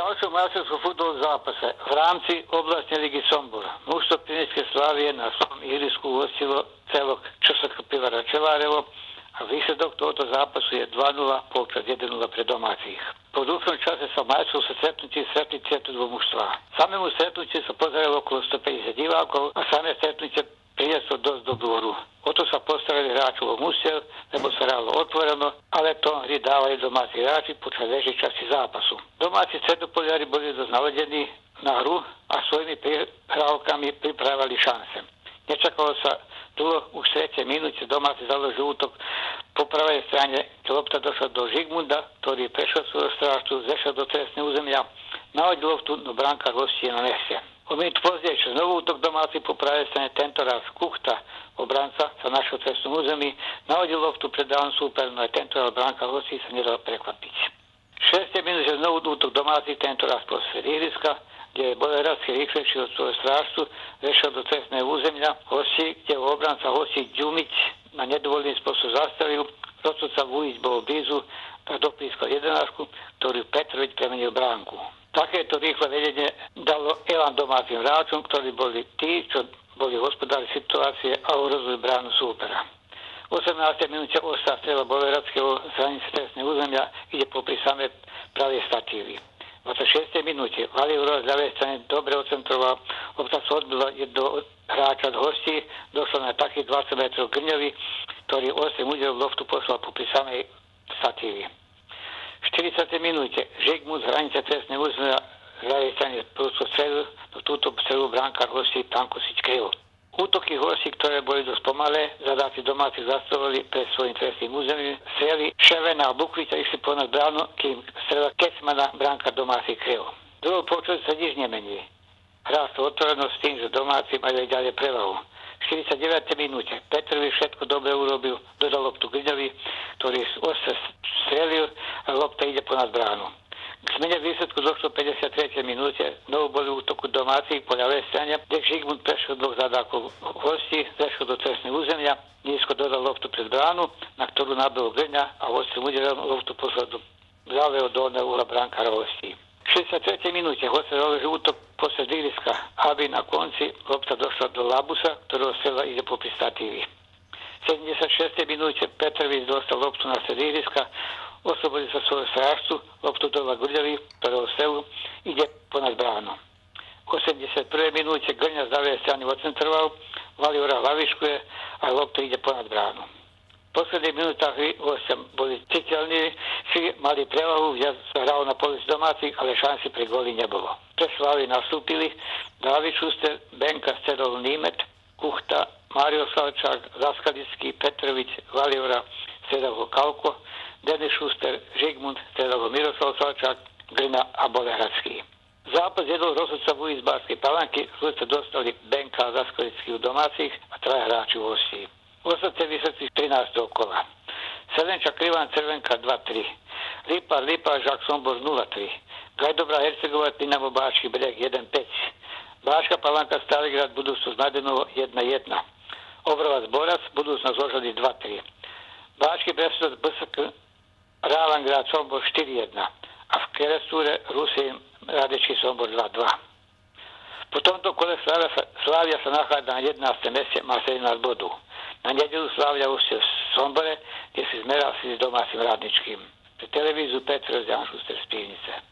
organizacijom futbol zapase v rámci oblastne ligi Sombora, mušto Pirinske Slavije na svom irisku uvostilo celog Čosatka pivara Čelarevo, a više doktor to zapasu je 2-0 pokrad 1-0 pred domacijih. Po drugom čase sa majstvom se sretnući i sretni četiri dvomuštva. Samemu sretnući se pozdravilo okolo 150 divakov, a same sretnuće prijestvo do dobroru. Potom smo postavili račun u Musel, nebo se ravno otvoreno, ali to ri davali domaci rači po čeleži časti zapasu. Domaci sredopoljari boli doznalođeni na ru, a svojimi pravkami pripravili šanse. Ne čakalo se dugo u sreće minuće domaci založi utok po pravoj stranje lopta došla do Žigmunda, to je prešla svoju straštu, zešla do tresne uzemlja, navodi loptu do branka Rosije na. O minút pozdejšie znovu útok domáci po pravej strane, tento raz Kuchta, obranca, sa našiel cestnom území, nahodil loftu pred dávnom súper, no aj tento raz bránka hostí sa nedal prekvapiť. 6. minút, že znovu útok domáci, tento raz prostred ihriska, kde Boleradský rýchlejší od svojho strážcu vešiel do cestného územia hosti, kde obranca hosti Ďumiť na nedovolený spôsob zastavil, rozsudca Vujic bol blízu, tak dopískal jedenášku, ktorý Petrovič premenil bránku. Takéto rýchle vedenie dalo elan domácim hráčom, ktorí boli tí, čo boli hospodári situácie a ohrozili bránu súpera. V 18. minúte ostá strela Boleradského zranice trestného územia ide popri samé pravej statívy. V 26. minúte Valiuro z ľavej strany dobre ocentroval, obca sa odbila do hráča od hostí, došlo na takých 20 metrov Grňovi, ktorý 8 údelov loftu poslal popri samej statívy. V 40. minúte Žigmund z hranice trestnej územia ľavej strane prúdcu stredu, do túto strelu bránkar hostí Tankusič kryl. Útoky hostí, ktoré boli dosť pomalé, zadáci domáci zastavili pred svojim trestným územím. Strely Ševena a Bukvica išli ponad bránu, kým strela Kecmana bránka domáci kryl. Druhou počuť sa nič nemení. Hrá sa otvoreno s tým, že domáci majú aj ďalej prevahu. 49. minúte. Petrovi všetko dobre urobil, dodal loptu Griňovi, ktorý ostre strelil a lopta ide ponad bránu. K zmene výsledku došlo 53. minúte, znovu boli útoku domácich po ľavej strane, kde Žigmund prešiel dvoch zadákov hostí, zašiel do trestného územia, nízko dodal loptu pred bránu, na ktorú nabil Grňa a hostí udelil loptu poslal do ľavého dolného uhla bránka hostí. 63. minuti, je Hosef žuto posle Diriska, a bi na konci lopta došla do Labusa, kterog sela ide po pristativi. 76. minuti, Petrović dosta loptu na sred Diriska, oslobodi sa svoju strašcu, loptu do Lagrljavi, prvo selu, ide po nas 81. minuti, Grnja Grnja zdave strani ocentrval, Valiora Laviškuje, a lopta ide po nas. Posledných minútach hostia boli citeľní, si mali prevahu, viac sa hralo na polici domácich, ale šanci pre góly nebolo. Pre Slavy nastúpili Dávid Šuster, Benka Stedol Nímet, Kuchta, Mário Salčák, Zaskalický, Petrovič, Valiora, Stedovo Kalko, Denis Šuster, Žigmund, Stedovo Miroslav Salčák, Grina a Bolehradský. Zápas jedol rozhodca v Bárskej palanky, sa dostali Benka a Zaskalický u domácich a traja hráči v hostí. Osate visoci 13. okola. Selenča Krivan Crvenka 2-3. Lipa Lipa Žak Sombor 0-3. Gajdobra Hercegova Pinamo Bački Breg 1-5. Baška Palanka Staligrad Budusno Znadenovo 1-1. Obrovac Borac Budusno Zložadi 2-3. Bački Bresnod Brsak Ravangrad Sombor 4-1. A v Keresture Rusije Radečki Sombor 2-2. Potom to kole Slavija sa nahladan jedna se mese, ma se zbodu na njedilu slavlja ušće Sombore, gdje se izmerao s domaćim radničkim. Za televizu Petro Zdjanšu spivnice.